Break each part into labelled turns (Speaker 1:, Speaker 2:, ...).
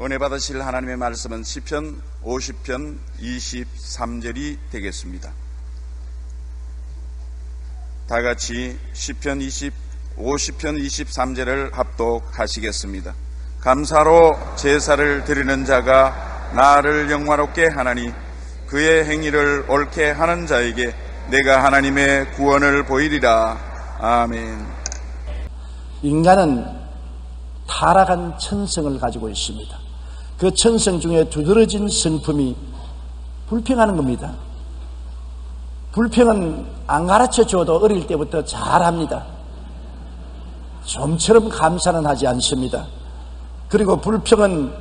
Speaker 1: 은혜 받으실 하나님의 말씀은 시편 50편 23절이 되겠습니다. 다 같이 시편 20 50편 23절을 합독하시겠습니다. 감사로 제사를 드리는 자가 나를 영화롭게 하나니 그의 행위를 옳게 하는 자에게 내가 하나님의 구원을 보이리라. 아멘.
Speaker 2: 인간은 타락한 천성을 가지고 있습니다. 그 천성 중에 두드러진 성품이 불평하는 겁니다. 불평은 안 가르쳐 줘도 어릴 때부터 잘 합니다. 좀처럼 감사는 하지 않습니다. 그리고 불평은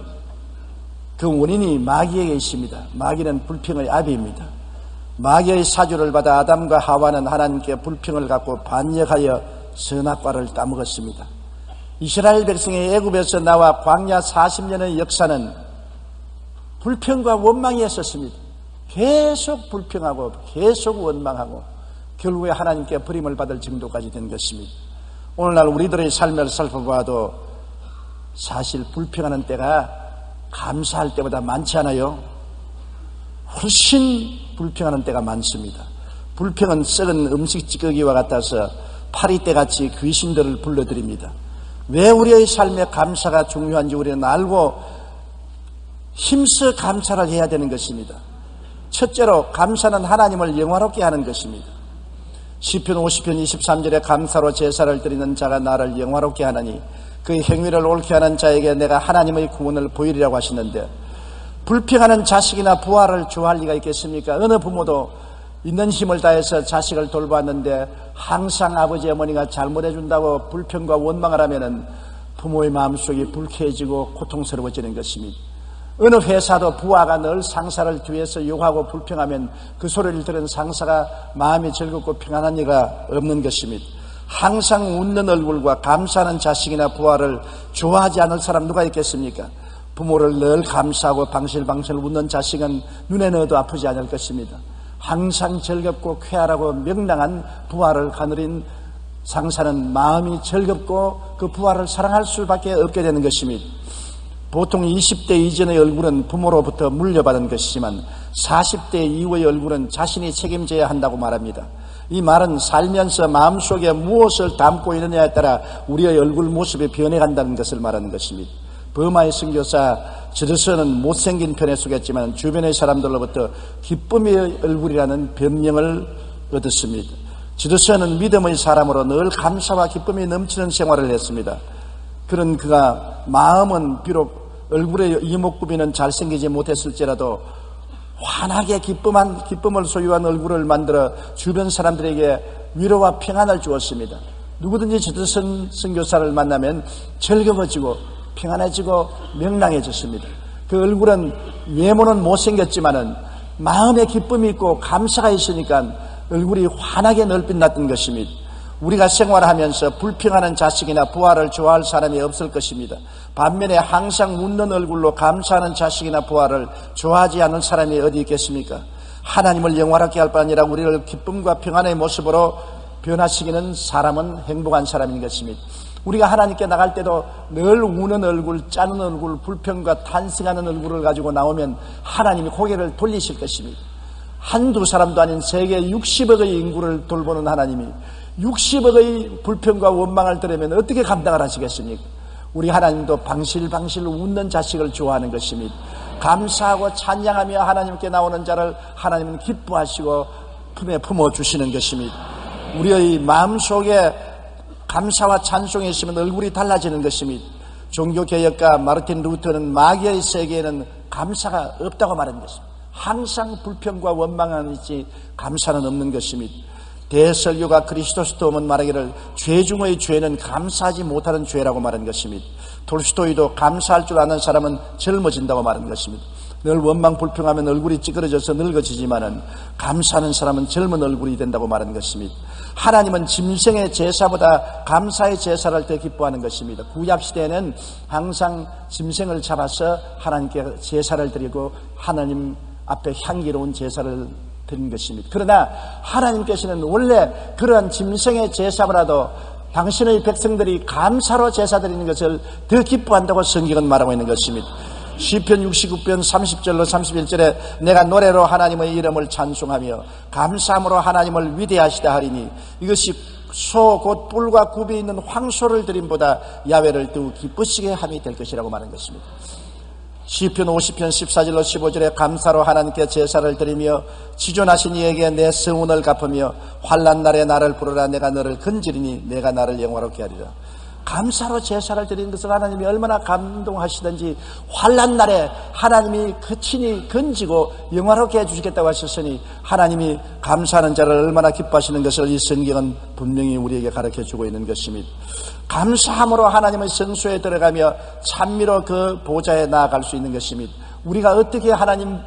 Speaker 2: 그 원인이 마귀에게 있습니다. 마귀는 불평의 아비입니다. 마귀의 사주를 받아 아담과 하와는 하나님께 불평을 갖고 반역하여 선악과를 따먹었습니다. 이스라엘 백성이 애굽에서 나와 광야 40년의 역사는 불평과 원망이었었습니다. 계속 불평하고 계속 원망하고 결국에 하나님께 버림을 받을 정도까지 된 것입니다. 오늘날 우리들의 삶을 살펴봐도 사실 불평하는 때가 감사할 때보다 많지 않아요? 훨씬 불평하는 때가 많습니다. 불평은 썩은 음식 찌꺼기와 같아서 파리떼 같이 귀신들을 불러들입니다. 왜 우리의 삶에 감사가 중요한지 우리는 알고 힘써 감사를 해야 되는 것입니다. 첫째로 감사는 하나님을 영화롭게 하는 것입니다. 시편 50편 23절에 감사로 제사를 드리는 자가 나를 영화롭게 하나니 그 행위를 옳게 하는 자에게 내가 하나님의 구원을 보이리라고 하시는데 불평하는 자식이나 부하를 좋아할 리가 있겠습니까? 어느 부모도 있는 힘을 다해서 자식을 돌봤는데 항상 아버지 어머니가 잘못해 준다고 불평과 원망을 하면은 부모의 마음속이 불쾌해지고 고통스러워지는 것입니다. 어느 회사도 부하가 늘 상사를 뒤에서 욕하고 불평하면 그 소리를 들은 상사가 마음이 즐겁고 평안한 리가 없는 것입니다. 항상 웃는 얼굴과 감사하는 자식이나 부하를 좋아하지 않을 사람 누가 있겠습니까? 부모를 늘 감사하고 방실방실 웃는 자식은 눈에 넣어도 아프지 않을 것입니다. 항상 즐겁고 쾌활하고 명랑한 부하를 가느린 상사는 마음이 즐겁고 그 부하를 사랑할 수밖에 없게 되는 것입니다. 보통 20대 이전의 얼굴은 부모로부터 물려받은 것이지만 40대 이후의 얼굴은 자신이 책임져야 한다고 말합니다. 이 말은 살면서 마음속에 무엇을 담고 있느냐에 따라 우리의 얼굴 모습이 변해간다는 것을 말하는 것입니다. 버마의 선교사 저르서는 못생긴 편에 속했지만 주변의 사람들로부터 기쁨의 얼굴이라는 변명을 얻었습니다. 저르서는 믿음의 사람으로 늘 감사와 기쁨이 넘치는 생활을 했습니다. 그런 그가 마음은 비록 얼굴에 이목구비는 잘생기지 못했을지라도 환하게 기쁨한 기쁨을 소유한 얼굴을 만들어 주변 사람들에게 위로와 평안을 주었습니다. 누구든지 저드선 선교사를 만나면 즐거워지고 평안해지고 명랑해졌습니다. 그 얼굴은 외모는 못생겼지만은 마음에 기쁨이 있고 감사가 있으니까 얼굴이 환하게 넓빛났던 것입니다. 우리가 생활하면서 불평하는 자식이나 부하를 좋아할 사람이 없을 것입니다. 반면에 항상 웃는 얼굴로 감사하는 자식이나 부하를 좋아하지 않는 사람이 어디 있겠습니까? 하나님을 영화롭게 할 뿐 아니라 우리를 기쁨과 평안의 모습으로 변화시키는 사람은 행복한 사람인 것입니다. 우리가 하나님께 나갈 때도 늘 우는 얼굴, 짜는 얼굴, 불평과 탄식하는 얼굴을 가지고 나오면 하나님이 고개를 돌리실 것입니다. 한두 사람도 아닌 세계 60억의 인구를 돌보는 하나님이 60억의 불평과 원망을 들으면 어떻게 감당을 하시겠습니까? 우리 하나님도 방실방실 웃는 자식을 좋아하는 것입니다. 감사하고 찬양하며 하나님께 나오는 자를 하나님은 기뻐하시고 품에 품어 주시는 것입니다. 우리의 마음속에 감사와 찬송이 있으면 얼굴이 달라지는 것입니다. 종교개혁가 마르틴 루터는 마귀의 세계에는 감사가 없다고 말한 것입니다. 항상 불평과 원망은 있지 감사는 없는 것입니다. 대설교가 그리스도스토음은 말하기를 죄 중의 죄는 감사하지 못하는 죄라고 말한 것입니다. 돌스토이도 감사할 줄 아는 사람은 젊어진다고 말한 것입니다. 늘 원망 불평하면 얼굴이 찌그러져서 늙어지지만은 감사하는 사람은 젊은 얼굴이 된다고 말한 것입니다. 하나님은 짐승의 제사보다 감사의 제사를 더 기뻐하는 것입니다. 구약 시대에는 항상 짐승을 잡아서 하나님께 제사를 드리고 하나님 앞에 향기로운 제사를 드린 것입니다. 그러나 하나님께서는 원래 그러한 짐승의 제사보다도 당신의 백성들이 감사로 제사 드리는 것을 더 기뻐한다고 성경은 말하고 있는 것입니다. 시편 69편 30절로 31절에 내가 노래로 하나님의 이름을 찬송하며 감사함으로 하나님을 위대하시다 하리니 이것이 소 곧 뿔과 굽이 있는 황소를 드림보다 야외를 더욱 기쁘시게 함이 될 것이라고 말한 것입니다. 시편 50편 14절로 15절에 감사로 하나님께 제사를 드리며 지존하신 이에게 내 성운을 갚으며 환란 날에 나를 부르라 내가 너를 건지리니 내가 나를 영화롭게 하리라. 감사로 제사를 드리는 것을 하나님이 얼마나 감동하시든지 환란 날에 하나님이 그 친히 건지고 영화롭게 해주시겠다고 하셨으니 하나님이 감사하는 자를 얼마나 기뻐하시는 것을 이 성경은 분명히 우리에게 가르쳐 주고 있는 것입니다. 감사함으로 하나님의 성소에 들어가며 찬미로 그 보좌에 나아갈 수 있는 것입니다. 우리가 어떻게 하나님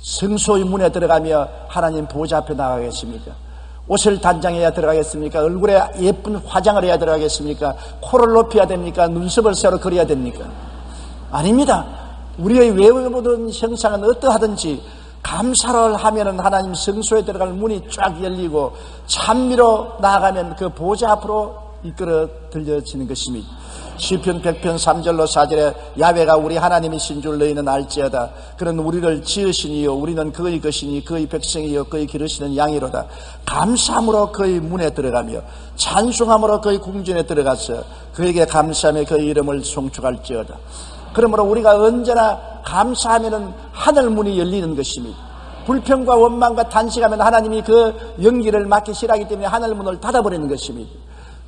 Speaker 2: 성소의 문에 들어가며 하나님 보좌 앞에 나가겠습니까? 옷을 단장해야 들어가겠습니까? 얼굴에 예쁜 화장을 해야 들어가겠습니까? 코를 높여야 됩니까? 눈썹을 새로 그려야 됩니까? 아닙니다. 우리의 외모든 형상은 어떠하든지 감사를 하면은 하나님 성소에 들어갈 문이 쫙 열리고 찬미로 나아가면 그 보좌 앞으로 이끌어 들려지는 것입니다. 시편 100편 3절로 4절에 야외가 우리 하나님이신 줄 너희는 알지어다. 그런 우리를 지으시니요 우리는 그의 것이니 그의 백성이요 그의 기르시는 양이로다. 감사함으로 그의 문에 들어가며 찬송함으로 그의 궁전에 들어가서 그에게 감사하며 그의 이름을 송축할지어다. 그러므로 우리가 언제나 감사하면은 하늘 문이 열리는 것입니다. 불평과 원망과 탄식하면 하나님이 그 연기를 막기 싫어하기 때문에 하늘 문을 닫아버리는 것입니다.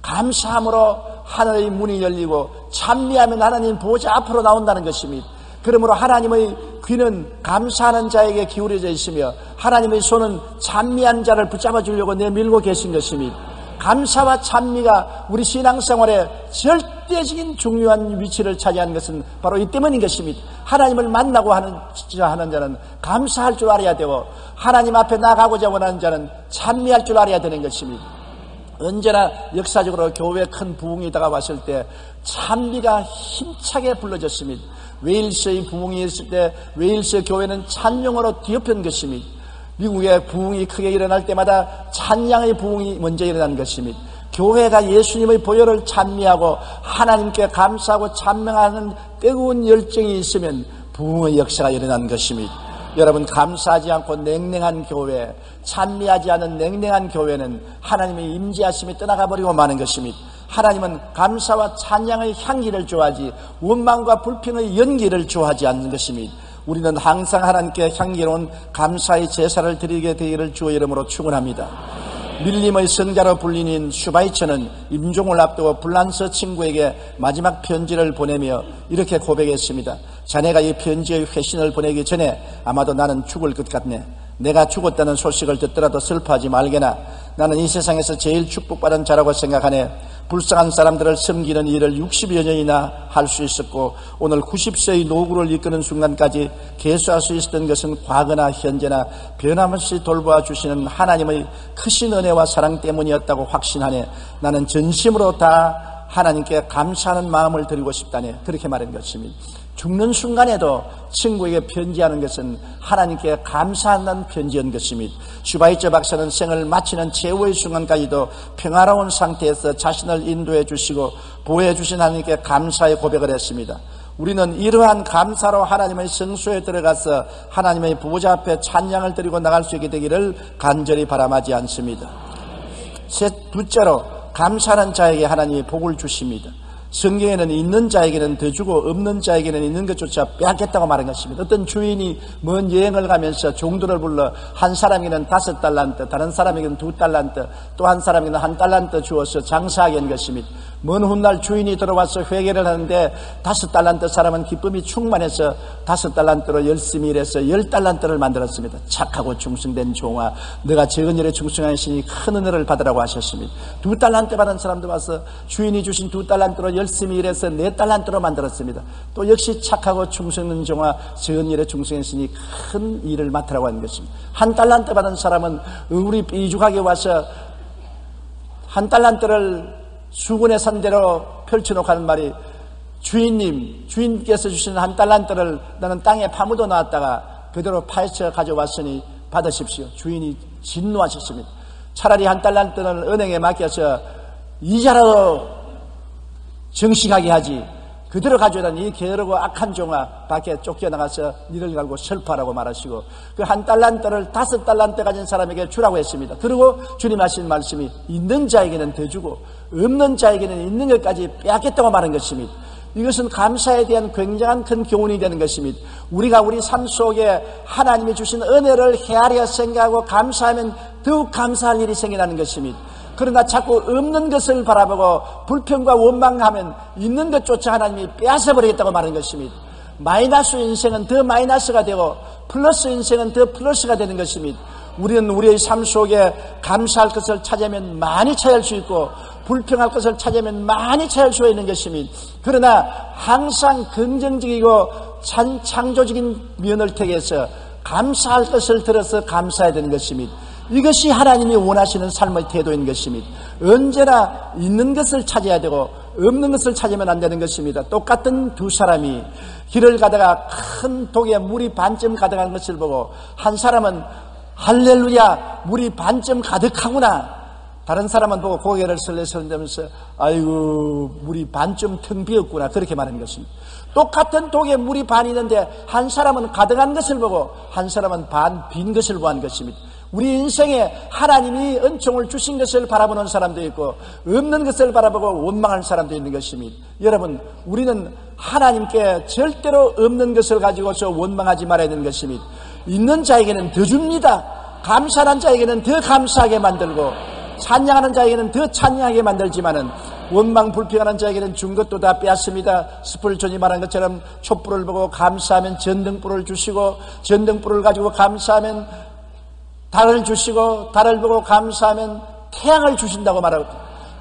Speaker 2: 감사함으로 하늘의 문이 열리고 찬미하면 하나님 보좌 앞으로 나온다는 것입니다. 그러므로 하나님의 귀는 감사하는 자에게 기울여져 있으며 하나님의 손은 찬미한 자를 붙잡아 주려고 내밀고 계신 것입니다. 감사와 찬미가 우리 신앙생활에 절대적인 중요한 위치를 차지하는 것은 바로 이 때문인 것입니다. 하나님을 만나고 하는, 하는 자는 감사할 줄 알아야 되고 하나님 앞에 나가고자 원하는 자는 찬미할 줄 알아야 되는 것입니다. 언제나 역사적으로 교회 큰 부흥이 다가왔을 때 찬미가 힘차게 불러졌습니다. 웨일스의 부흥이 있을 때 웨일스의 교회는 찬명으로 뒤엎은 것입니다. 미국의 부흥이 크게 일어날 때마다 찬양의 부흥이 먼저 일어난 것입니다. 교회가 예수님의 보혈을 찬미하고 하나님께 감사하고 찬명하는 뜨거운 열정이 있으면 부흥의 역사가 일어난 것입니다. 여러분 감사하지 않고 냉랭한 교회, 찬미하지 않은 냉랭한 교회는 하나님의 임재하심이 떠나가 버리고 마는 것입니다. 하나님은 감사와 찬양의 향기를 좋아하지 원망과 불평의 연기를 좋아하지 않는 것입니다. 우리는 항상 하나님께 향기로운 감사의 제사를 드리게 되기를 주의 이름으로 축원합니다. 밀림의 성자로 불리는 슈바이처는 임종을 앞두고 불란서 친구에게 마지막 편지를 보내며 이렇게 고백했습니다. 자네가 이 편지의 회신을 보내기 전에 아마도 나는 죽을 것 같네. 내가 죽었다는 소식을 듣더라도 슬퍼하지 말게나. 나는 이 세상에서 제일 축복받은 자라고 생각하네. 불쌍한 사람들을 섬기는 일을 60여 년이나 할 수 있었고 오늘 90세의 노구를 이끄는 순간까지 개수할 수 있었던 것은 과거나 현재나 변함없이 돌보아 주시는 하나님의 크신 은혜와 사랑 때문이었다고 확신하네. 나는 전심으로 다 하나님께 감사하는 마음을 드리고 싶다네. 그렇게 말한 것입니다. 죽는 순간에도 친구에게 편지하는 것은 하나님께 감사한다는 편지인 것입니다. 슈바이처 박사는 생을 마치는 최후의 순간까지도 평화로운 상태에서 자신을 인도해 주시고 보호해 주신 하나님께 감사의 고백을 했습니다. 우리는 이러한 감사로 하나님의 성소에 들어가서 하나님의 보좌 앞에 찬양을 드리고 나갈 수 있게 되기를 간절히 바람하지 않습니다. 셋, 둘째로 감사하는 자에게 하나님이 복을 주십니다. 성경에는 있는 자에게는 더 주고 없는 자에게는 있는 것조차 빼앗겠다고 말한 것입니다. 어떤 주인이 먼 여행을 가면서 종들을 불러 한 사람에게는 다섯 달란트, 다른 사람에게는 두 달란트, 또 한 사람에게는 한 달란트 주어서 장사하게 한 것입니다. 먼 훗날 주인이 들어와서 회개를 하는데 다섯 달란트 사람은 기쁨이 충만해서 다섯 달란트로 열심히 일해서 열 달란트를 만들었습니다. 착하고 충성된 종아, 내가 적은 일에 충성하시니 큰 은혜를 받으라고 하셨습니다. 두 달란트 받은 사람도 와서 주인이 주신 두 달란트로 열심히 일해서 네 달란트로 만들었습니다. 또 역시 착하고 충성된 종아, 적은 일에 충성했으니 큰 일을 맡으라고 하는 것입니다. 한 달란트 받은 사람은 우리 이주하게 와서 한 달란트를 수군의 산대로 펼쳐놓고 하는 말이 주인님, 주인께서 주신 한 달란트를 나는 땅에 파묻어 놨다가 그대로 파헤쳐 가져왔으니 받으십시오. 주인이 진노하셨습니다. 차라리 한 달란트는 은행에 맡겨서 이자라도 정식하게 하지. 그대로 가져다니 이 게으르고 악한 종아 밖에 쫓겨나가서 니를 갈고 슬퍼하라고 말하시고 그 한 달란트를 다섯 달란트 가진 사람에게 주라고 했습니다. 그리고 주님 하신 말씀이 있는 자에게는 더 주고 없는 자에게는 있는 것까지 빼앗겠다고 말한 것입니다. 이것은 감사에 대한 굉장한 큰 교훈이 되는 것입니다. 우리가 우리 삶 속에 하나님이 주신 은혜를 헤아려 생각하고 감사하면 더욱 감사할 일이 생겨나는 것입니다. 그러나 자꾸 없는 것을 바라보고 불평과 원망하면 있는 것조차 하나님이 빼앗아 버리겠다고 말하는 것입니다. 마이너스 인생은 더 마이너스가 되고 플러스 인생은 더 플러스가 되는 것입니다. 우리는 우리의 삶 속에 감사할 것을 찾으면 많이 찾을 수 있고 불평할 것을 찾으면 많이 찾을 수 있는 것입니다. 그러나 항상 긍정적이고 찬, 창조적인 면을 택해서 감사할 것을 들어서 감사해야 되는 것입니다. 이것이 하나님이 원하시는 삶의 태도인 것입니다. 언제나 있는 것을 찾아야 되고 없는 것을 찾으면 안 되는 것입니다. 똑같은 두 사람이 길을 가다가 큰 독에 물이 반쯤 가득한 것을 보고 한 사람은 할렐루야 물이 반쯤 가득하구나 다른 사람은 보고 고개를 설레설면서 아이고 물이 반쯤 텅 비었구나 그렇게 말하는 것입니다. 똑같은 독에 물이 반 있는데 한 사람은 가득한 것을 보고 한 사람은 반 빈 것을 보는 것입니다. 우리 인생에 하나님이 은총을 주신 것을 바라보는 사람도 있고 없는 것을 바라보고 원망하는 사람도 있는 것입니다. 여러분 우리는 하나님께 절대로 없는 것을 가지고서 원망하지 말아야 되는 것입니다. 있는 자에게는 더 줍니다. 감사한 자에게는 더 감사하게 만들고 찬양하는 자에게는 더 찬양하게 만들지만은 원망 불평하는 자에게는 준 것도 다 빼앗습니다. 스플존이 말한 것처럼 촛불을 보고 감사하면 전등불을 주시고 전등불을 가지고 감사하면 달을 주시고 달을 보고 감사하면 태양을 주신다고 말하고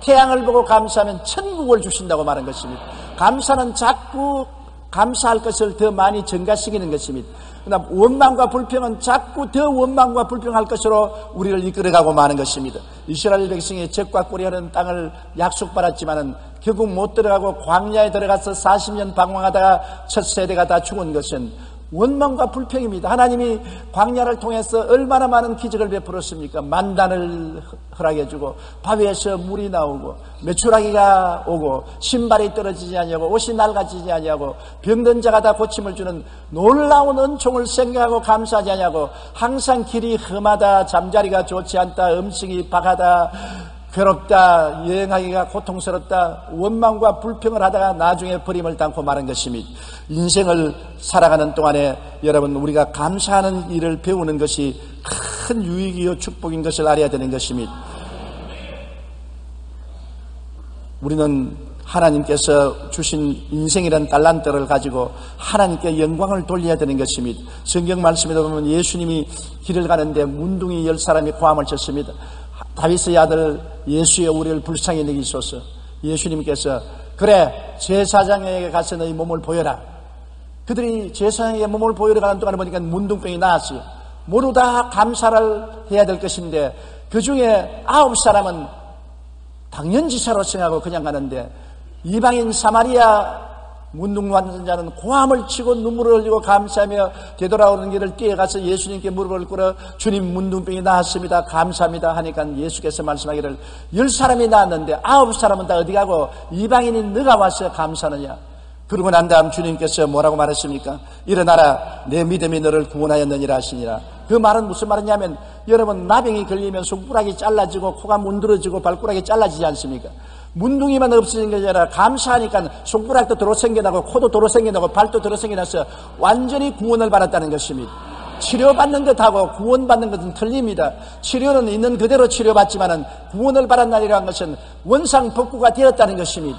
Speaker 2: 태양을 보고 감사하면 천국을 주신다고 말한 것입니다. 감사는 자꾸 감사할 것을 더 많이 증가시키는 것입니다. 그러나 원망과 불평은 자꾸 더 원망과 불평할 것으로 우리를 이끌어가고 마는 것입니다. 이스라엘 백성이 적과 꿀이하는 땅을 약속받았지만은 결국 못 들어가고 광야에 들어가서 40년 방황하다가 첫 세대가 다 죽은 것은 원망과 불평입니다. 하나님이 광야를 통해서 얼마나 많은 기적을 베풀었습니까? 만단을 허락해 주고 바위에서 물이 나오고 메추라기가 오고 신발이 떨어지지 아니하고 옷이 낡아지지 아니하고 병든 자가 다 고침을 주는 놀라운 은총을 생각하고 감사하지 아니하고 항상 길이 험하다 잠자리가 좋지 않다 음식이 박하다 괴롭다, 여행하기가 고통스럽다, 원망과 불평을 하다가 나중에 버림을 당고 마는 것입니다. 인생을 살아가는 동안에 여러분 우리가 감사하는 일을 배우는 것이 큰 유익이요 축복인 것을 알아야 되는 것입니다. 우리는 하나님께서 주신 인생이란 달란트를 가지고 하나님께 영광을 돌려야 되는 것입니다. 성경 말씀에 보면 예수님이 길을 가는데 문둥이 열 사람이 고함을 쳤습니다. 다윗의 아들 예수의 우리를 불쌍히 여기소서. 예수님께서 그래 제사장에게 가서 너희 몸을 보여라. 그들이 제사장에게 몸을 보여러 가는 동안에 보니까 문둥병이 나왔어요. 모두 다 감사를 해야 될 것인데 그 중에 아홉 사람은 당연지사로 생각하고 그냥 가는데 이방인 사마리아 문둥환자는 고함을 치고 눈물을 흘리고 감사하며 되돌아오는 길을 뛰어가서 예수님께 무릎을 꿇어 주님 문둥병이 나았습니다. 감사합니다. 하니까 예수께서 말씀하기를 열 사람이 나왔는데 아홉 사람은 다 어디 가고 이방인이 너가 와서 감사하느냐. 그러고 난 다음 주님께서 뭐라고 말했습니까? 일어나라 내 믿음이 너를 구원하였느니라 하시니라. 그 말은 무슨 말이냐면 여러분 나병이 걸리면 손가락이 잘라지고 코가 문드러지고 발가락이 잘라지지 않습니까? 문둥이만 없어진 게 아니라 감사하니까 손가락도 도로 생겨나고 코도 도로 생겨나고 발도 도로 생겨나서 완전히 구원을 받았다는 것입니다. 치료받는 것하고 구원받는 것은 틀립니다. 치료는 있는 그대로 치료받지만은 구원을 받았나이라는 것은 원상 복구가 되었다는 것입니다.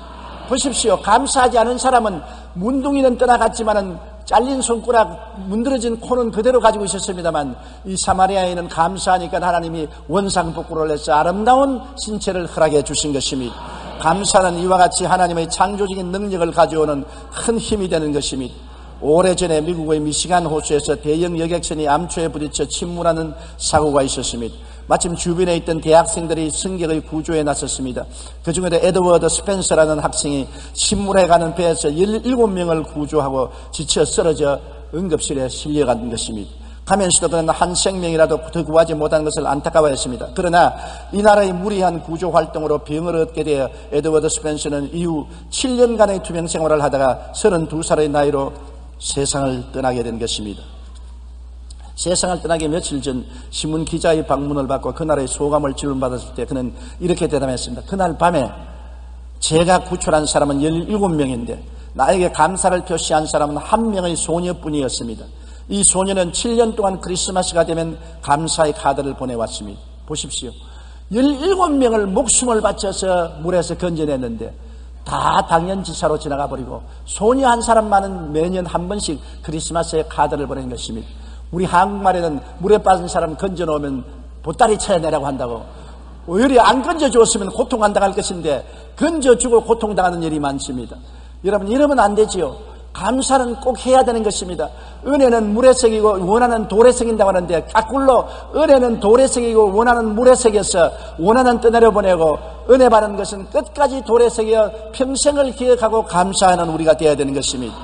Speaker 2: 보십시오. 감사하지 않은 사람은 문둥이는 떠나갔지만은 잘린 손가락, 문드러진 코는 그대로 가지고 있었습니다만 이 사마리아에는 감사하니까 하나님이 원상복구를 해서 아름다운 신체를 허락해 주신 것입니다. 감사는 이와 같이 하나님의 창조적인 능력을 가져오는 큰 힘이 되는 것입니다. 오래전에 미국의 미시간 호수에서 대형 여객선이 암초에 부딪혀 침몰하는 사고가 있었습니다. 마침 주변에 있던 대학생들이 승객의 구조에 나섰습니다. 그 중에도 에드워드 스펜서라는 학생이 침몰해 가는 배에서 17명을 구조하고 지쳐 쓰러져 응급실에 실려간 것입니다. 가면서도 그는 한 생명이라도 더 구하지 못한 것을 안타까워했습니다. 그러나 이 나라의 무리한 구조 활동으로 병을 얻게 되어 에드워드 스펜서는 이후 7년간의 투병 생활을 하다가 32살의 나이로 세상을 떠나게 된 것입니다. 세상을 떠나기 며칠 전 신문 기자의 방문을 받고 그날의 소감을 질문받았을 때 그는 이렇게 대답했습니다. 그날 밤에 제가 구출한 사람은 17명인데 나에게 감사를 표시한 사람은 한 명의 소녀뿐이었습니다. 이 소녀는 7년 동안 크리스마스가 되면 감사의 카드를 보내왔습니다. 보십시오. 17명을 목숨을 바쳐서 물에서 건져냈는데 다 당연지사로 지나가 버리고 소녀 한 사람만은 매년 한 번씩 크리스마스에 카드를 보내는 것입니다. 우리 한국말에는 물에 빠진 사람 건져 놓으면 보따리 쳐내라고 한다고. 오히려 안 건져 주었으면 고통 안 당할 것인데 건져 주고 고통 당하는 일이 많습니다. 여러분 이러면 안 되지요. 감사는 꼭 해야 되는 것입니다. 은혜는 물에 새기고 원하는 돌에 새긴다고 하는데 거꾸로 은혜는 돌에 새기고 원하는 물에 새겨서 원하는 떠내려 보내고 은혜 받는 것은 끝까지 돌에 새겨 평생을 기억하고 감사하는 우리가 되어야 되는 것입니다.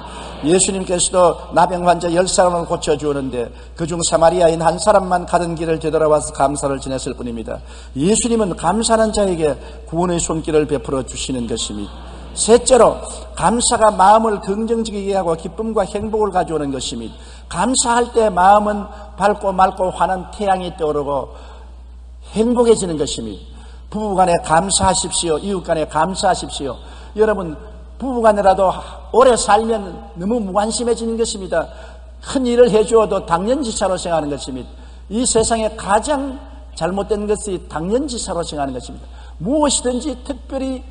Speaker 2: 예수님께서도 나병 환자 열 사람을 고쳐주었는데 그중 사마리아인 한 사람만 가던 길을 되돌아와서 감사를 지냈을 뿐입니다. 예수님은 감사하는 자에게 구원의 손길을 베풀어 주시는 것입니다. 셋째로 감사가 마음을 긍정적이게 하고 기쁨과 행복을 가져오는 것입니다. 감사할 때 마음은 밝고 맑고 환한 태양이 떠오르고 행복해지는 것입니다. 부부간에 감사하십시오. 이웃간에 감사하십시오. 여러분 부부간이라도 오래 살면 너무 무관심해지는 것입니다. 큰 일을 해주어도 당연지사로 생각하는 것입니다. 이 세상에 가장 잘못된 것이 당연지사로 생각하는 것입니다. 무엇이든지 특별히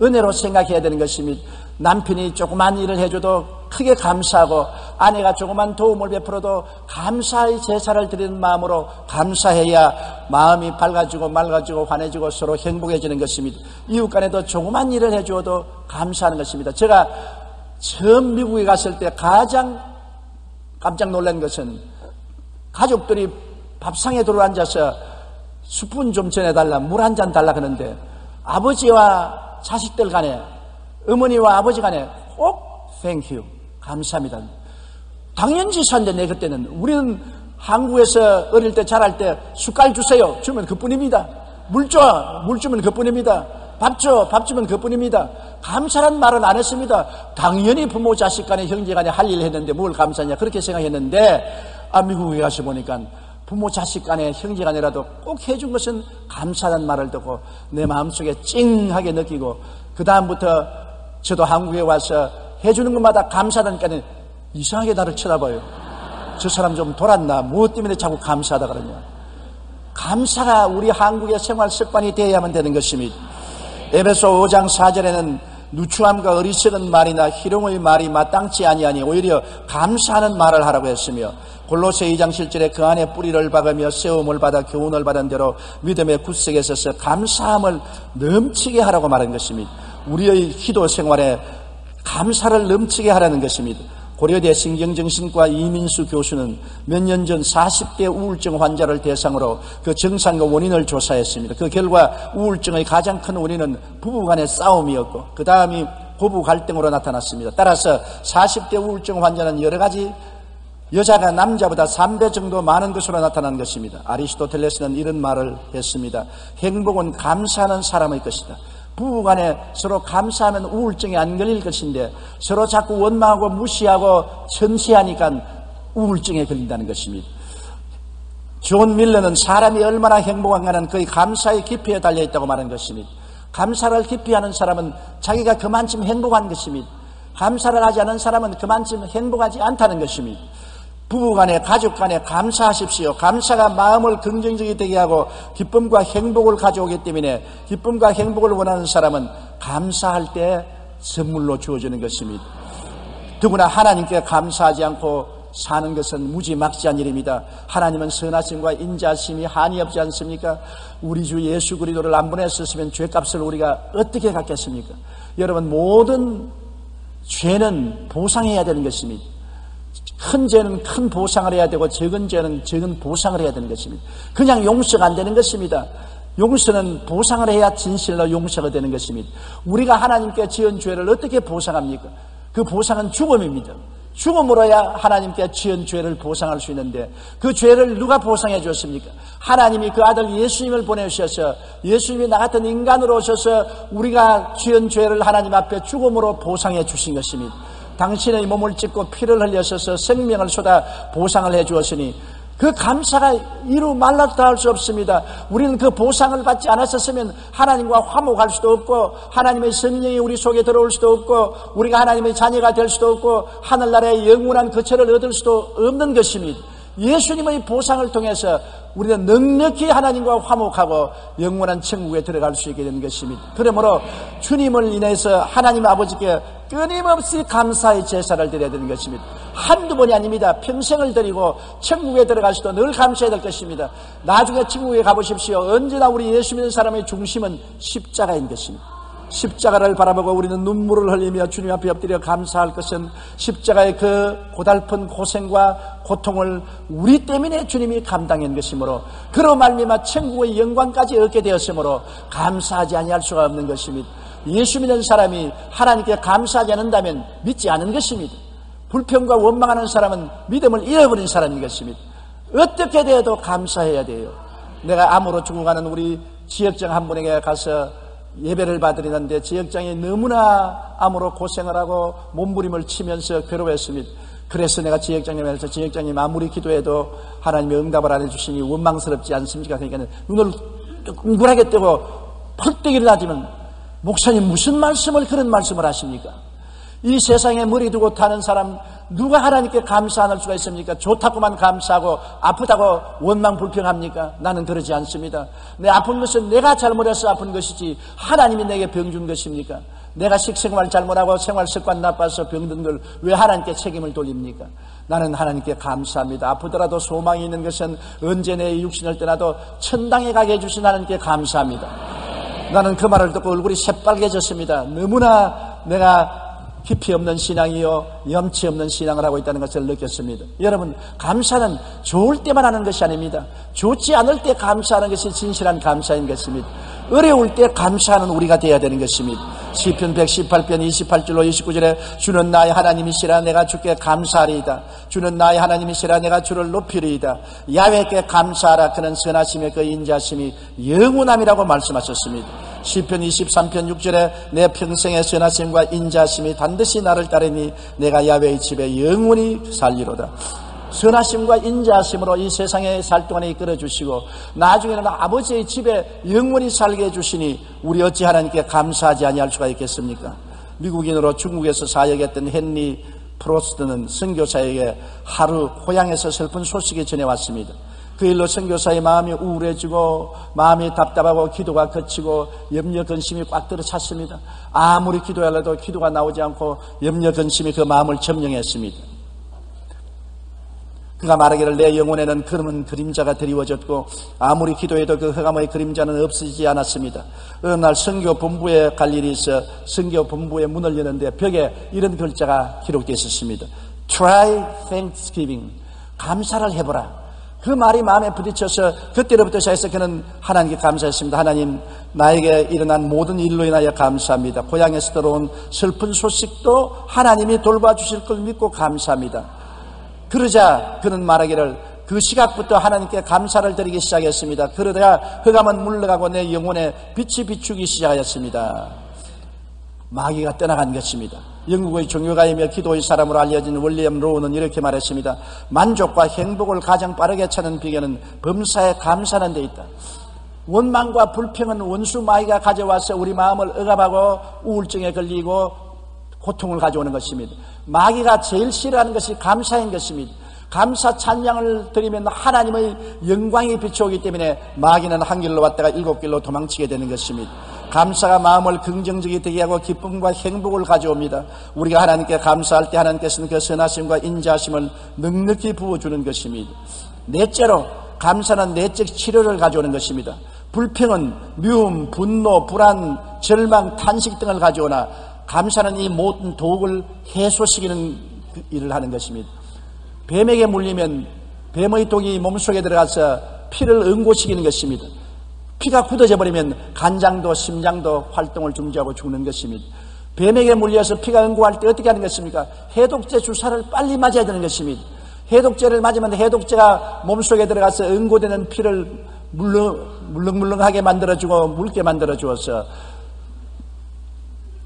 Speaker 2: 은혜로 생각해야 되는 것입니다. 남편이 조그만 일을 해줘도 크게 감사하고 아내가 조그만 도움을 베풀어도 감사의 제사를 드리는 마음으로 감사해야 마음이 밝아지고 맑아지고 환해지고 서로 행복해지는 것입니다. 이웃 간에도 조그만 일을 해주어도 감사하는 것입니다. 제가 처음 미국에 갔을 때 가장 깜짝 놀란 것은 가족들이 밥상에 들어앉아서 수분 좀 전해달라, 물 한 잔 달라 그러는데 아버지와 자식들 간에 어머니와 아버지 간에 꼭 thank you 감사합니다. 당연지사인데 내 그때는 우리는 한국에서 어릴 때 자랄 때 숟갈 주세요 주면 그뿐입니다. 물 줘, 물 주면 그뿐입니다. 밥 줘, 밥 주면 그뿐입니다. 감사란 말은 안 했습니다. 당연히 부모 자식 간에 형제 간에 할 일을 했는데 뭘 감사냐 그렇게 생각했는데 아 미국에 가서 보니까 부모 자식 간에 형제 간이라도 꼭 해준 것은 감사라는 말을 듣고 내 마음속에 찡하게 느끼고 그 다음부터 저도 한국에 와서 해주는 것마다 감사하니까 이상하게 나를 쳐다봐요. 저 사람 좀 돌았나? 무엇 때문에 자꾸 감사하다 그러냐? 감사가 우리 한국의 생활 습관이 되어야만 되는 것입니다. 에베소 5장 4절에는 누추함과 어리석은 말이나 희롱의 말이 마땅치 아니하니 오히려 감사하는 말을 하라고 했으며 골로새 2장 7절에 그 안에 뿌리를 박으며 세움을 받아 교훈을 받은 대로 믿음의 굳세게 서서 감사함을 넘치게 하라고 말한 것입니다. 우리의 기도 생활에 감사를 넘치게 하라는 것입니다. 고려대 신경정신과 이민수 교수는 몇 년 전 40대 우울증 환자를 대상으로 그 증상과 원인을 조사했습니다. 그 결과 우울증의 가장 큰 원인은 부부간의 싸움이었고 그 다음이 고부 갈등으로 나타났습니다. 따라서 40대 우울증 환자는 여러 가지 여자가 남자보다 3배 정도 많은 것으로 나타난 것입니다. 아리스토텔레스는 이런 말을 했습니다. 행복은 감사하는 사람의 것이다. 부부간에 서로 감사하면 우울증이 안 걸릴 것인데 서로 자꾸 원망하고 무시하고 천시하니까 우울증에 걸린다는 것입니다. 존 밀러는 사람이 얼마나 행복한가는 거의 감사의 깊이에 달려 있다고 말한 것입니다. 감사를 깊이 하는 사람은 자기가 그만큼 행복한 것입니다. 감사를 하지 않은 사람은 그만큼 행복하지 않다는 것입니다. 부부간에 가족간에 감사하십시오. 감사가 마음을 긍정적이 되게 하고 기쁨과 행복을 가져오기 때문에 기쁨과 행복을 원하는 사람은 감사할 때 선물로 주어지는 것입니다. 더구나 하나님께 감사하지 않고 사는 것은 무지막지한 일입니다. 하나님은 선하심과 인자심이 한이 없지 않습니까? 우리 주 예수 그리스도를 안 보냈었으면 죄값을 우리가 어떻게 갚겠습니까? 여러분 모든 죄는 보상해야 되는 것입니다. 큰 죄는 큰 보상을 해야 되고 적은 죄는 적은 보상을 해야 되는 것입니다. 그냥 용서가 안 되는 것입니다. 용서는 보상을 해야 진실로 용서가 되는 것입니다. 우리가 하나님께 지은 죄를 어떻게 보상합니까? 그 보상은 죽음입니다. 죽음으로야 하나님께 지은 죄를 보상할 수 있는데 그 죄를 누가 보상해 줬습니까? 하나님이 그 아들 예수님을 보내주셔서 예수님이 나 같은 인간으로 오셔서 우리가 지은 죄를 하나님 앞에 죽음으로 보상해 주신 것입니다. 당신의 몸을 찢고 피를 흘려셔서 생명을 쏟아 보상을 해 주었으니 그 감사가 이루 말라도 할수 없습니다. 우리는 그 보상을 받지 않았었으면 하나님과 화목할 수도 없고 하나님의 성령이 우리 속에 들어올 수도 없고 우리가 하나님의 자녀가 될 수도 없고 하늘나라의 영원한 거처를 얻을 수도 없는 것입니다. 예수님의 보상을 통해서 우리는 넉넉히 하나님과 화목하고 영원한 천국에 들어갈 수 있게 되는 것입니다. 그러므로 주님을 인해서 하나님 아버지께 끊임없이 감사의 제사를 드려야 되는 것입니다. 한두 번이 아닙니다. 평생을 드리고 천국에 들어갈 수도 늘 감사해야 될 것입니다. 나중에 천국에 가보십시오. 언제나 우리 예수 믿는 사람의 중심은 십자가인 것입니다. 십자가를 바라보고 우리는 눈물을 흘리며 주님 앞에 엎드려 감사할 것은 십자가의 그 고달픈 고생과 고통을 우리 때문에 주님이 감당한 것이므로 그로 말미암아 천국의 영광까지 얻게 되었으므로 감사하지 아니할 수가 없는 것입니다. 예수 믿는 사람이 하나님께 감사하지 않는다면 믿지 않은 것입니다. 불평과 원망하는 사람은 믿음을 잃어버린 사람인 것입니다. 어떻게 되어도 감사해야 돼요. 내가 암으로 죽어가는 우리 지역장 한 분에게 가서 예배를 받으려는데 지역장이 너무나 암으로 고생을 하고 몸부림을 치면서 괴로워했습니다. 그래서 내가 지역장님한테 지역장님 아무리 기도해도 하나님의 응답을 안 해주시니 원망스럽지 않습니까? 그러니까 눈을 웅굴하게 뜨고 펄떡 일어나지만 목사님 무슨 말씀을 그런 말씀을 하십니까? 이 세상에 머리 두고 타는 사람 누가 하나님께 감사 안 할 수가 있습니까? 좋다고만 감사하고 아프다고 원망 불평합니까? 나는 그러지 않습니다. 내 아픈 것은 내가 잘못해서 아픈 것이지 하나님이 내게 병 준 것입니까? 내가 식생활 잘못하고 생활 습관 나빠서 병든 걸 왜 하나님께 책임을 돌립니까? 나는 하나님께 감사합니다. 아프더라도 소망이 있는 것은 언제 내 육신을 떠나도 천당에 가게 해주신 하나님께 감사합니다. 나는 그 말을 듣고 얼굴이 새빨개졌습니다. 너무나 내가 깊이 없는 신앙이요, 염치 없는 신앙을 하고 있다는 것을 느꼈습니다. 여러분, 감사는 좋을 때만 하는 것이 아닙니다. 좋지 않을 때 감사하는 것이 진실한 감사인 것입니다. 어려울 때 감사하는 우리가 되어야 되는 것입니다. 시편 118편 28절로 29절에 주는 나의 하나님이시라 내가 주께 감사하리이다. 주는 나의 하나님이시라 내가 주를 높이리이다. 야외께 감사하라 그는 선하심의 그 인자심이 영원함이라고 말씀하셨습니다. 시편 23편 6절에 내 평생의 선하심과 인자심이 반드시 나를 따르니 내가 야외의 집에 영원히 살리로다. 선하심과 인자하심으로 이 세상에 살 동안에 이끌어 주시고 나중에는 아버지의 집에 영원히 살게 해 주시니 우리 어찌 하나님께 감사하지 아니할 수가 있겠습니까? 미국인으로 중국에서 사역했던 헨리 프로스트는 선교사에게 하루 고향에서 슬픈 소식이 전해왔습니다. 그 일로 선교사의 마음이 우울해지고 마음이 답답하고 기도가 거치고 염려 근심이 꽉 들어찼습니다. 아무리 기도하려도 기도가 나오지 않고 염려 근심이 그 마음을 점령했습니다. 그가 말하기를 내 영혼에는 그름은 그림자가 드리워졌고 아무리 기도해도 그 흑암의 그림자는 없어지지 않았습니다. 어느 날 성교 본부에 갈 일이 있어 성교 본부에 문을 여는데 벽에 이런 글자가 기록되어 있었습니다. Try Thanksgiving. 감사를 해보라. 그 말이 마음에 부딪혀서 그때로부터 시작해서 그는 하나님께 감사했습니다. 하나님 나에게 일어난 모든 일로 인하여 감사합니다. 고향에서 들어온 슬픈 소식도 하나님이 돌봐주실 걸 믿고 감사합니다. 그러자 그는 말하기를 그 시각부터 하나님께 감사를 드리기 시작했습니다. 그러다가 흑암은 물러가고 내 영혼에 빛이 비추기 시작하였습니다. 마귀가 떠나간 것입니다. 영국의 종교가이며 기도의 사람으로 알려진 월리엄 로우는 이렇게 말했습니다. 만족과 행복을 가장 빠르게 찾는 비결은 범사에 감사하는 데 있다. 원망과 불평은 원수 마귀가 가져와서 우리 마음을 억압하고 우울증에 걸리고 고통을 가져오는 것입니다. 마귀가 제일 싫어하는 것이 감사인 것입니다. 감사 찬양을 드리면 하나님의 영광이 비춰오기 때문에 마귀는 한 길로 왔다가 일곱 길로 도망치게 되는 것입니다. 감사가 마음을 긍정적이 되게 하고 기쁨과 행복을 가져옵니다. 우리가 하나님께 감사할 때 하나님께서는 그 선하심과 인자하심을 넉넉히 부어주는 것입니다. 넷째로 감사는 내적 치료를 가져오는 것입니다. 불평은 미움, 분노, 불안, 절망, 탄식 등을 가져오나 감사는 이 모든 독을 해소시키는 그 일을 하는 것입니다. 뱀에게 물리면 뱀의 독이 몸속에 들어가서 피를 응고시키는 것입니다. 피가 굳어져 버리면 간장도 심장도 활동을 중지하고 죽는 것입니다. 뱀에게 물려서 피가 응고할 때 어떻게 하는 것입니까? 해독제 주사를 빨리 맞아야 되는 것입니다. 해독제를 맞으면 해독제가 몸속에 들어가서 응고되는 피를 물렁, 물렁물렁하게 만들어주고 묽게 만들어주어서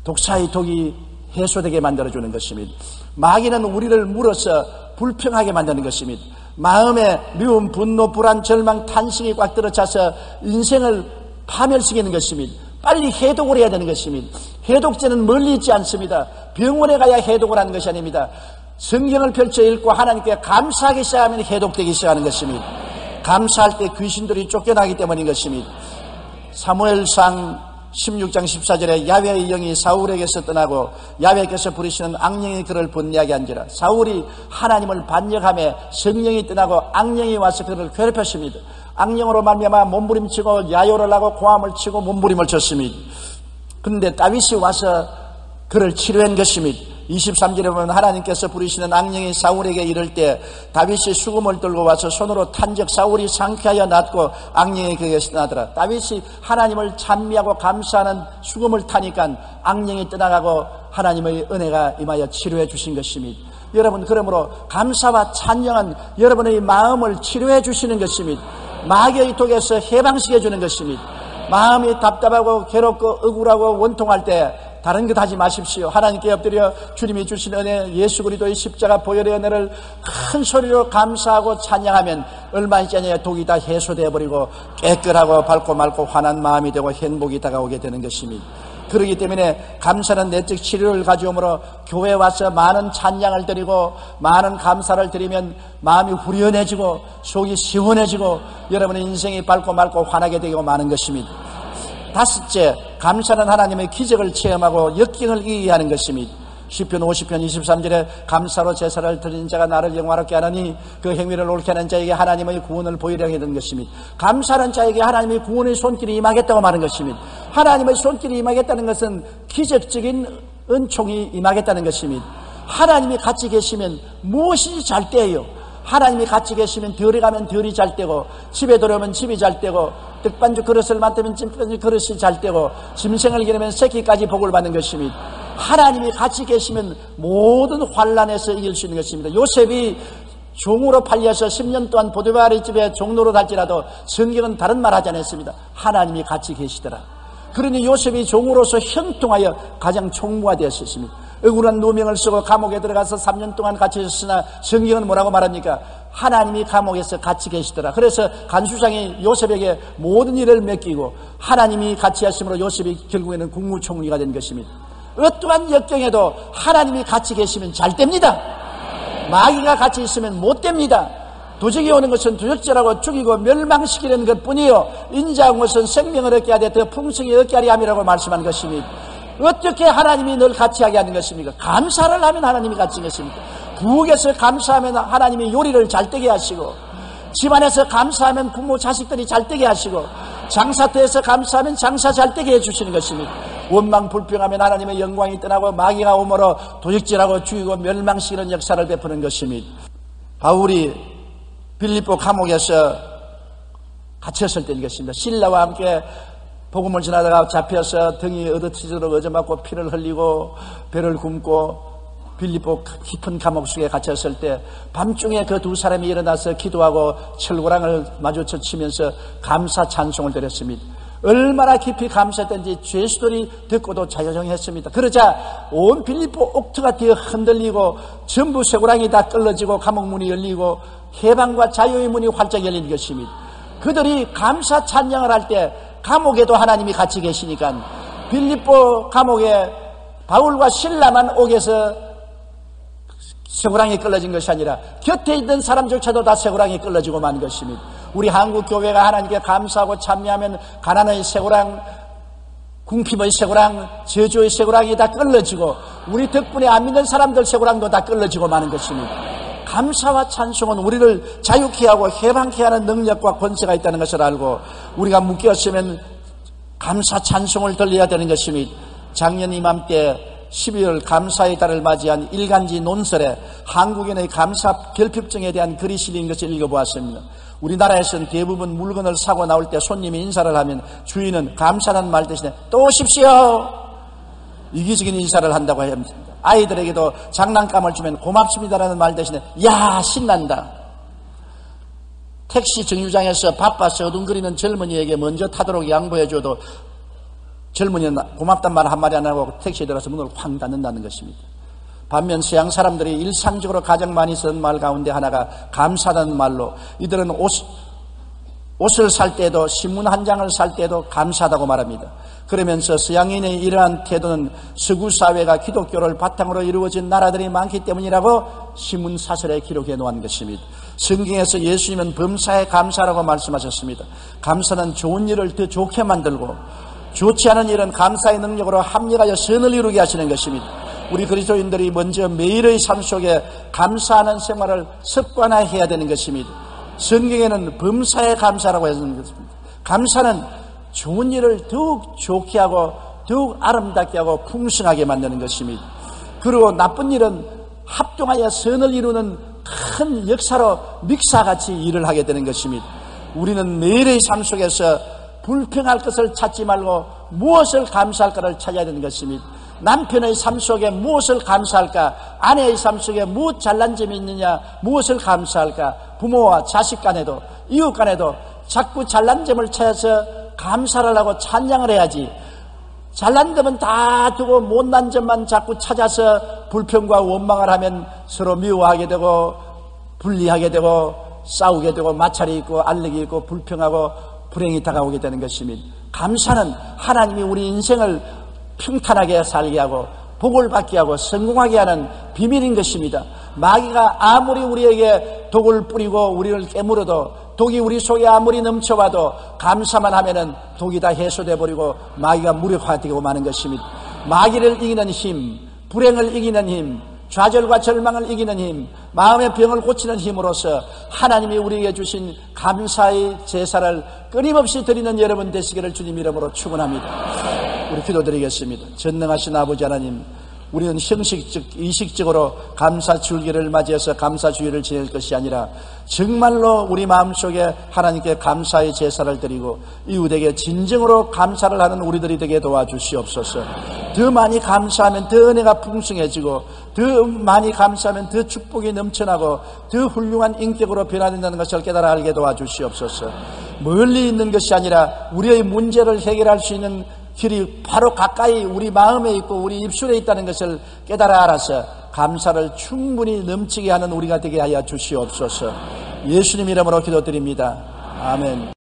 Speaker 2: 독사의 독이 해소되게 만들어주는 것입니다. 마귀는 우리를 물어서 불평하게 만드는 것입니다. 마음에 미움, 분노, 불안, 절망, 탄식이 꽉 들어차서 인생을 파멸시키는 것입니다. 빨리 해독을 해야 되는 것입니다. 해독제는 멀리 있지 않습니다. 병원에 가야 해독을 하는 것이 아닙니다. 성경을 펼쳐 읽고 하나님께 감사하기 시작하면 해독되기 시작하는 것입니다. 감사할 때 귀신들이 쫓겨나기 때문인 것입니다. 사무엘상 16장 14절에 야훼의 영이 사울에게서 떠나고 야훼께서 부리시는 악령이 그를 번뇌하게 한지라 사울이 하나님을 반역함에 성령이 떠나고 악령이 와서 그를 괴롭혔습니다. 악령으로 말미암아 몸부림치고 야요를 하고 고함을 치고 몸부림을 쳤습니다. 그런데 다윗이 와서 그를 치료한 것입니다. 23절에 보면 하나님께서 부리시는 악령이 사울에게 이를 때 다윗이 수금을 들고 와서 손으로 탄적 사울이 상쾌하여 낫고 악령이 그에게서 나더라. 다윗이 하나님을 찬미하고 감사하는 수금을 타니까 악령이 떠나가고 하나님의 은혜가 임하여 치료해 주신 것입니다. 여러분 그러므로 감사와 찬양은 여러분의 마음을 치료해 주시는 것입니다. 마귀의 독에서 해방시켜 주는 것입니다. 마음이 답답하고 괴롭고 억울하고 원통할 때 다른 것 하지 마십시오. 하나님께 엎드려 주님이 주신 은혜, 예수 그리스도의 십자가 보혈의 은혜를 큰 소리로 감사하고 찬양하면 얼마 있지 않냐 독이 다 해소되어 버리고 깨끗하고 밝고 맑고 환한 마음이 되고 행복이 다가오게 되는 것입니다. 그렇기 때문에 감사는 내적 치료를 가져오므로 교회 와서 많은 찬양을 드리고 많은 감사를 드리면 마음이 후련해지고 속이 시원해지고 여러분의 인생이 밝고 맑고 환하게 되고 많은 것입니다. 다섯째, 감사는 하나님의 기적을 체험하고 역경을 이해하는 것입니다. 시편 50편 23절에 감사로 제사를 드리는 자가 나를 영화롭게 하느니 그 행위를 옳게 하는 자에게 하나님의 구원을 보이려 하는 것입니다. 감사하는 자에게 하나님의 구원의 손길이 임하겠다고 말하는 것입니다. 하나님의 손길이 임하겠다는 것은 기적적인 은총이 임하겠다는 것입니다. 하나님이 같이 계시면 무엇이지 잘 때예요. 하나님이 같이 계시면 덜이 가면 덜이 잘 되고 집에 들어오면 집이 잘 되고 떡반죽 그릇을 맡으면 떡반죽 그릇이 잘 되고 짐승을 기르면 새끼까지 복을 받는 것입니다. 하나님이 같이 계시면 모든 환란에서 이길 수 있는 것입니다. 요셉이 종으로 팔려서 10년 동안 보디바리 집에 종로로 갈지라도 성경은 다른 말 하지 않았습니다. 하나님이 같이 계시더라. 그러니 요셉이 종으로서 형통하여 가장 총무가 되었습니다. 억울한 누명을 쓰고 감옥에 들어가서 3년 동안 같이 있었으나 성경은 뭐라고 말합니까? 하나님이 감옥에서 같이 계시더라. 그래서 간수장이 요셉에게 모든 일을 맡기고 하나님이 같이 하심으로 요셉이 결국에는 국무총리가 된 것입니다. 어떠한 역경에도 하나님이 같이 계시면 잘 됩니다. 마귀가 같이 있으면 못 됩니다. 도적이 오는 것은 도적질하고 죽이고 멸망시키는 것 뿐이요. 인자한 것은 생명을 얻게 하되 더 풍성히 얻게 하리 함이라고 말씀한 것입니다. 어떻게 하나님이 늘 같이 하게 하는 것입니까? 감사를 하면 하나님이 같이 것입니까? 부엌에서 감사하면 하나님이 요리를 잘 되게 하시고 집안에서 감사하면 부모 자식들이 잘 되게 하시고 장사터에서 감사하면 장사 잘 되게 해주시는 것입니다. 원망 불평하면 하나님의 영광이 떠나고 마귀가 오므로 도적질하고 죽이고 멸망시키는 역사를 베푸는 것입니다. 바울이 빌립보 감옥에서 갇혔을 때이것입니다. 신라와 함께 복음을 지나다가 잡혀서 등이 얻어치도록 얻어맞고 피를 흘리고 배를 굶고 빌립보 깊은 감옥 속에 갇혔을 때 밤중에 그 두 사람이 일어나서 기도하고 철고랑을 마주쳐 치면서 감사 찬송을 드렸습니다. 얼마나 깊이 감사했던지 죄수들이 듣고도 자유정했습니다. 그러자 온 빌립보 옥트가 뒤어 흔들리고 전부 쇠고랑이 다 끌러지고 감옥문이 열리고 해방과 자유의 문이 활짝 열린 것입니다. 그들이 감사 찬양을 할때 감옥에도 하나님이 같이 계시니까 빌립보 감옥에 바울과 신라만 옥에서 쇠고랑이 끌어진 것이 아니라 곁에 있던 사람조차도 다 쇠고랑이 끌어지고 만 것입니다. 우리 한국 교회가 하나님께 감사하고 찬미하면 가난의 쇠고랑, 궁핍의 쇠고랑, 저주의 쇠고랑이 다 끌어지고 우리 덕분에 안 믿는 사람들 쇠고랑도 다 끌어지고 마는 것입니다. 감사와 찬송은 우리를 자유케 하고 해방케 하는 능력과 권세가 있다는 것을 알고 우리가 묶였으면 감사 찬송을 들려야 되는 것입니다. 작년 이맘때 12월 감사의 달을 맞이한 일간지 논설에 한국인의 감사 결핍증에 대한 글이 실린 것을 읽어보았습니다. 우리나라에서는 대부분 물건을 사고 나올 때 손님이 인사를 하면 주인은 감사라는 말 대신에 또 오십시오. 이기적인 인사를 한다고 합니다. 아이들에게도 장난감을 주면 고맙습니다라는 말 대신에 야 신난다. 택시 정류장에서 바빠서 어둥거리는 젊은이에게 먼저 타도록 양보해줘도 젊은이는 고맙단 말 한마디 안 하고 택시에 들어서 문을 확 닫는다는 것입니다. 반면 서양 사람들이 일상적으로 가장 많이 쓰는 말 가운데 하나가 감사라는 말로 이들은 옷, 옷을 살 때도 신문 한 장을 살 때도 감사하다고 말합니다. 그러면서 서양인의 이러한 태도는 서구 사회가 기독교를 바탕으로 이루어진 나라들이 많기 때문이라고 신문 사설에 기록해 놓은 것입니다. 성경에서 예수님은 범사에 감사라고 말씀하셨습니다. 감사는 좋은 일을 더 좋게 만들고 좋지 않은 일은 감사의 능력으로 합력하여 선을 이루게 하시는 것입니다. 우리 그리스도인들이 먼저 매일의 삶 속에 감사하는 생활을 습관화해야 되는 것입니다. 성경에는 범사에 감사라고 했는 것입니다. 감사는 좋은 일을 더욱 좋게 하고 더욱 아름답게 하고 풍성하게 만드는 것입니다. 그리고 나쁜 일은 합동하여 선을 이루는 큰 역사로 믹사같이 일을 하게 되는 것입니다. 우리는 매일의 삶 속에서 불평할 것을 찾지 말고 무엇을 감사할 까를 찾아야 되는 것입니다. 남편의 삶 속에 무엇을 감사할까? 아내의 삶 속에 무엇 잘난 점이 있느냐? 무엇을 감사할까? 부모와 자식 간에도 이웃 간에도 자꾸 잘난 점을 찾아서 감사를 하고 찬양을 해야지. 잘난 점은 다 두고 못난 점만 자꾸 찾아서 불평과 원망을 하면 서로 미워하게 되고 분리하게 되고 싸우게 되고 마찰이 있고 알력이 있고 불평하고 불행이 다가오게 되는 것입니다. 감사는 하나님이 우리 인생을 평탄하게 살게 하고 복을 받게 하고 성공하게 하는 비밀인 것입니다. 마귀가 아무리 우리에게 독을 뿌리고 우리를 깨물어도 독이 우리 속에 아무리 넘쳐와도 감사만 하면은 독이 다 해소돼 버리고 마귀가 무력화되고 마는 것입니다. 마귀를 이기는 힘, 불행을 이기는 힘, 좌절과 절망을 이기는 힘, 마음의 병을 고치는 힘으로서 하나님이 우리에게 주신 감사의 제사를 끊임없이 드리는 여러분 되시기를 주님 이름으로 축원합니다. 우리 기도드리겠습니다. 전능하신 아버지 하나님, 우리는 형식적, 의식적으로 감사 줄기를 맞이해서 감사 주의를 지낼 것이 아니라 정말로 우리 마음속에 하나님께 감사의 제사를 드리고 이웃에게 진정으로 감사를 하는 우리들이 되게 도와주시옵소서. 더 많이 감사하면 더 은혜가 풍성해지고 더 많이 감사하면 더 축복이 넘쳐나고 더 훌륭한 인격으로 변화된다는 것을 깨달아 알게 도와주시옵소서. 멀리 있는 것이 아니라 우리의 문제를 해결할 수 있는 길이 바로 가까이 우리 마음에 있고 우리 입술에 있다는 것을 깨달아 알아서 감사를 충분히 넘치게 하는 우리가 되게 하여 주시옵소서. 예수님 이름으로 기도드립니다. 아멘.